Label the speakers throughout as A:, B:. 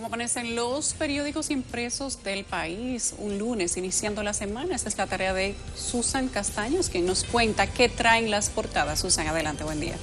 A: Como aparecen los periódicos impresos del país un lunes iniciando la semana, esta es la tarea de Susan Castaños, quien nos cuenta qué traen las portadas. Susan, adelante, buen día.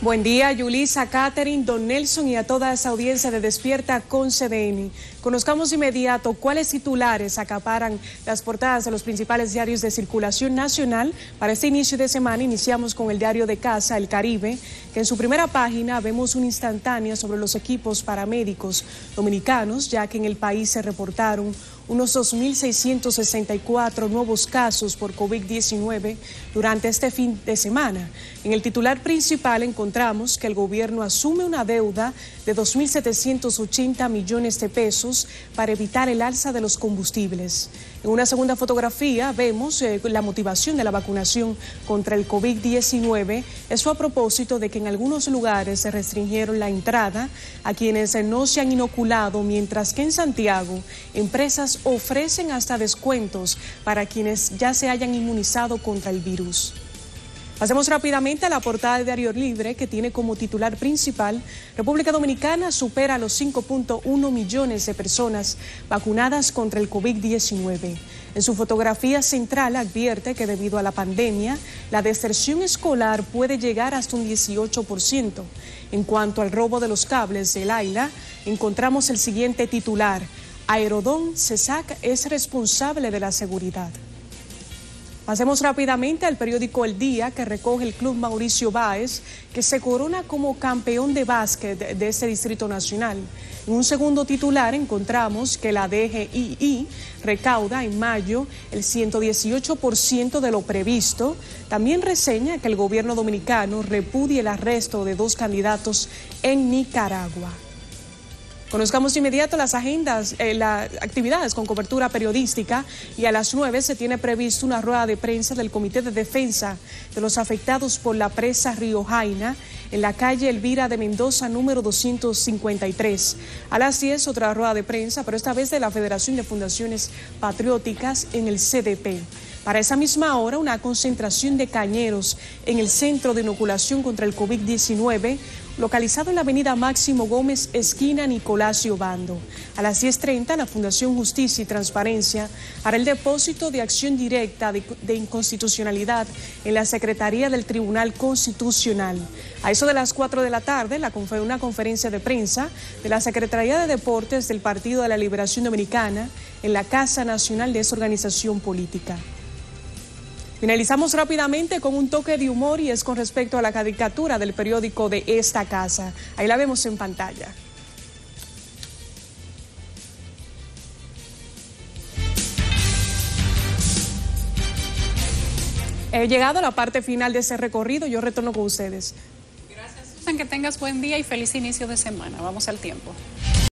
B: Buen día, Yulisa, Catherine, Don Nelson y a toda esa audiencia de Despierta con CDN. Conozcamos inmediato cuáles titulares acaparan las portadas de los principales diarios de circulación nacional. Para este inicio de semana iniciamos con el diario de casa, El Caribe, que en su primera página vemos una instantánea sobre los equipos paramédicos dominicanos, ya que en el país se reportaron unos 2.664 nuevos casos por COVID-19 durante este fin de semana. En el titular principal encontramos que el gobierno asume una deuda de 2.780 millones de pesos para evitar el alza de los combustibles. En una segunda fotografía vemos eh, la motivación de la vacunación contra el COVID-19. Eso a propósito de que en algunos lugares se restringieron la entrada a quienes no se han inoculado, mientras que en Santiago empresas ofrecen hasta descuentos para quienes ya se hayan inmunizado contra el virus. Pasemos rápidamente a la portada de Diario Libre, que tiene como titular principal, República Dominicana supera los 5.1 millones de personas vacunadas contra el COVID-19. En su fotografía central advierte que debido a la pandemia, la deserción escolar puede llegar hasta un 18%. En cuanto al robo de los cables del AILA, encontramos el siguiente titular. Aerodón CESAC es responsable de la seguridad. Pasemos rápidamente al periódico El Día que recoge el club Mauricio Báez, que se corona como campeón de básquet de este distrito nacional. En un segundo titular encontramos que la DGII recauda en mayo el 118% de lo previsto. También reseña que el gobierno dominicano repudie el arresto de dos candidatos en Nicaragua. Conozcamos de inmediato las agendas, eh, las actividades con cobertura periodística y a las 9 se tiene previsto una rueda de prensa del Comité de Defensa de los afectados por la presa Río Jaina en la calle Elvira de Mendoza número 253. A las 10 otra rueda de prensa, pero esta vez de la Federación de Fundaciones Patrióticas en el CDP. Para esa misma hora, una concentración de cañeros en el centro de inoculación contra el COVID-19, localizado en la avenida Máximo Gómez, esquina Nicolás Bando. A las 10.30, la Fundación Justicia y Transparencia hará el depósito de acción directa de, de, inconstitucionalidad en la Secretaría del Tribunal Constitucional. A eso de las 4 de la tarde, la, una conferencia de prensa de la Secretaría de Deportes del Partido de la Liberación Dominicana en la Casa Nacional de esa organización política. Finalizamos rápidamente con un toque de humor y es con respecto a la caricatura del periódico de esta casa. Ahí la vemos en pantalla. He llegado a la parte final de ese recorrido, yo retorno con ustedes.
A: Gracias, Susan, que tengas buen día y feliz inicio de semana. Vamos al tiempo.